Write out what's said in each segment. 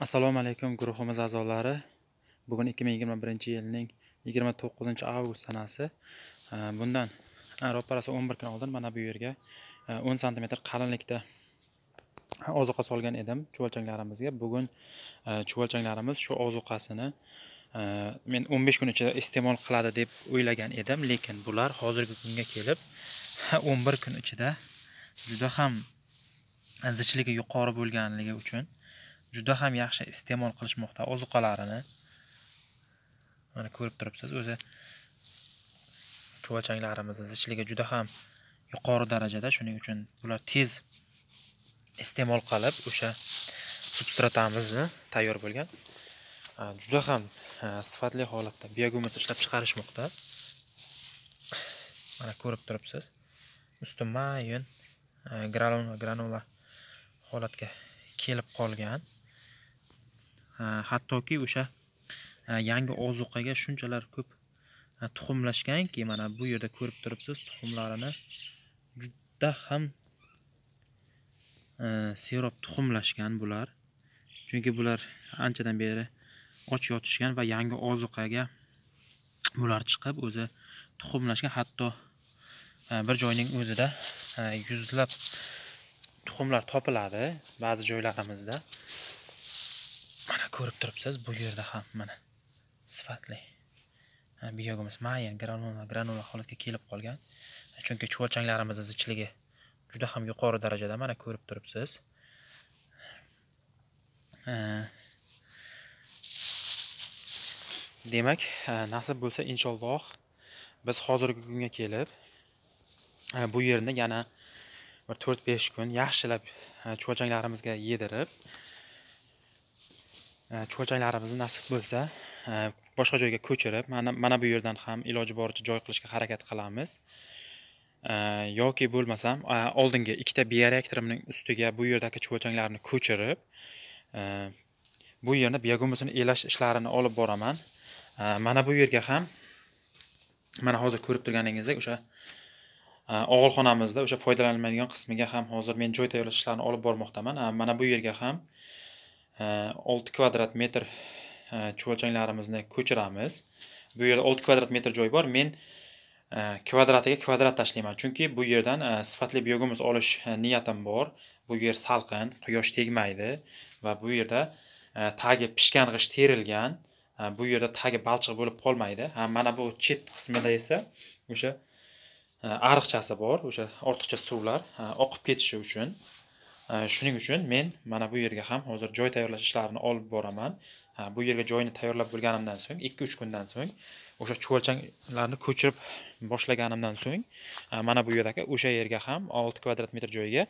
assalomu alaykum guruhimiz a'zolari. Bugun 2021 yilning 29 avgust sanasi. Bundan ro'parasi 11 kun oldin mana bu yerga e, 10 sm qalinlikda ozuqa solgan edim chuvalchanglarimizga. Bugun e, chuvalchanglarimiz shu ozuqasini e, men 15 kun ichida iste'mol qiladi deb o'ylagan edim lekin bular hozirgi kunga kelib 11 kun ichida juda ham zichligi yuqori bo'lganligi uchun juda ham yaxshi iste'mol qilishmoqda ozuqalarini. Mana ko'rib turibsiz o'zi chuvalchanglarimizni zichligi juda ham yuqori darajada. Shuning uchun bular tez iste'mol qilib o'sha substratamizni tayyor bo'lgan. Juda ham sifatli holatda biogumus ishlab chiqarishmoqda. Mana ko'rib turibsiz usti mayin granula granula holatga kelib qolgan. Hattoki o'sha yangi ozuqaga shunchalar ko'p tuxumlashganki mana bu yerda ko'rib turibsiz tuxumlarini juda ham serob tuxumlashgan bular. Chunki bular anchadan beri och yotishgan va yangi ozuqaga bular chiqib o'zi tuxumlashgan. Hatto bir joyning o'zida yuzlab tuxumlar topiladi ba'zi joylarimizda. Ko'rib turibsiz bu yerda ham mana sifatli. Biyogimiz mayin granula granula holatga kelib qolgan. Chunki chuvalchanglarimizni zichligi juda ham yuqori darajada mana ko'rib turibsiz. Demak nasib bo'lsa inshaalloh biz hozirgi kunga kelib bu yerni yana bir to'rt besh kun yaxshilab chuvalchanglarimizga yedirib Э, chuvalchanglarimizni nasib bo'lsa e, boshqa joyga ko'chirib mana mana bu yerdan ham iloji boricha joy qilishga harakat qilamiz. E, yoki bo'lmasam e, oldingi ikkita bioreaktorimning ustiga bu yerdagi chuvalchanglarni ko'chirib bu yerni biogumusini elash ishlarini olib boraman. Mana bu yerga ham mana hozir ko'rib turganingizdek o'sha og'ilxonamizda o'sha foydalanilmaydigan qismiga ham hozir men joy tayyorlash ishlarini olib bormoqdaman. Mana bu yerga ham Э, olti kvadrat metr э, chuvalchanglarimizni ko'chiramiz. Bu yerda olti kvadrat metr joy bor. Men э, kvadratiga kvadrat tashlayman. Chunki bu yerdan sifatli biogumus olish niyatim bor. Bu yer salqin quyosh tegmaydi va bu yerda tagi pishgan g'isht terilgan. Bu yerda tagi balchiq bo'lib qolmaydi. Ha mana bu chet qismida esa o'sha ariqchasi bor o'sha ortiqcha suvlar oqib ketishi uchun. Shuning uchun men mana bu yerga ham hozir joy tayyorlash ishlarini olib boraman. Bu yerga joyni tayyorlab bo'lganimdan so'ng ikki uch kundan so'ng o'sha chuvalchanglarni ko'chirib boshlaganimdan so'ng mana bu yerdagi o'sha yerga ham olti kvadrat metr joyga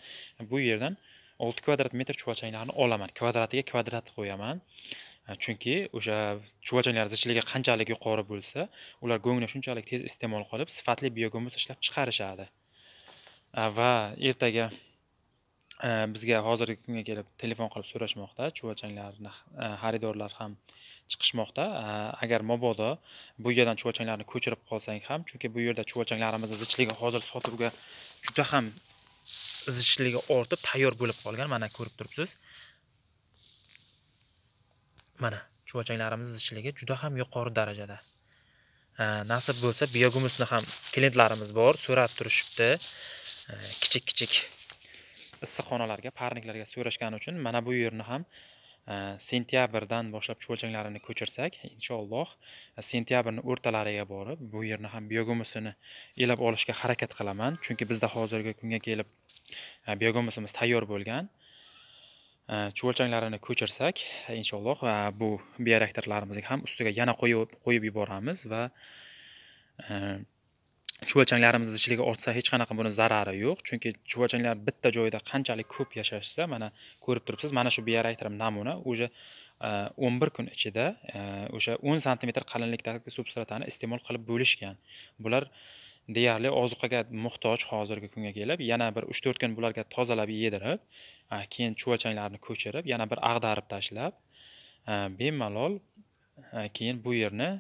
bu yerdan olti kvadrat metr chuvalchanglarni olaman. Kvadratiga kvadrat qo'yaman. Chunki o'sha chuvalchanglar zichligi qanchalik yuqori bo'lsa ular go'ngni shunchalik tez iste'mol qilib sifatli biogumus ishlab chiqarishadi. Va ertaga Э, bizga hozirgi kunga kelib telefon qilib so'rashmoqda chuvachanglarni e, xaridorlar ham chiqishmoqda. E, agar mabodo bu yerdan chuvachanglarni ko'chirib qolsang ham chunki bu yerda chuvachanglarimizni zichligi hozir sotuvga juda ham zichligi ortib tayyor bo'lib qolgan. Mana ko'rib turibsiz. Mana chuvalchanglarimiz zichligi juda ham yuqori darajada. E, nasib bo'lsa biogumusni ham klientlarimiz bor so'rab turishibdi. Kichik kichik issiqxonalarga parniklarga so'rashgani uchun mana bu yerni ham e, sentyabrdan boshlab cho'lchanglarini ko'chirsak inshaalloh e, sentyabrni o'rtalariga borib bu yerni ham biogumusini elab olishga harakat qilaman. Chunki bizda hozirgi kunga kelib e, biogumusimiz tayyor bo'lgan. Cho'lchanglarini ko'chirsak inshaalloh bu bioreaktorlarimizga ham ustiga yana qo'yib qo'yib yuboramiz va chuvalchanglarimiz zichligi ortsa hech qanaqa buni zarari yo'q. Chunki chuvalchanglar bitta joyda qanchalik ko'p yashashsa mana ko'rib turibsiz mana shu bioreaktorim namuna уже e, o'n bir kun ichida e, o'sha o'n santimetr qalinlikdagi substratani iste'mol qilib bo'lishgan. Bular deyarli ozuqaga muhtoj hozirgi kunga kelib yana bir uch to'rt kun bularga tozalab yedirib keyin chuvalchanglarni ko'chirib yana bir ag'darib tashlab e, bemalol keyin bu yerni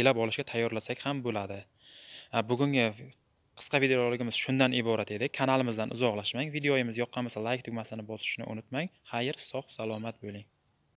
elab olishga tayyorlasak ham bo'ladi. Э, bugungi qisqa videorolikimiz shundan iborat edi. Kanalimizdan uzoqlashmang. Videoyimiz yoqqan bo'lsa layk tugmasini bosishni unutmang. Xayr sog' salomat bo'ling.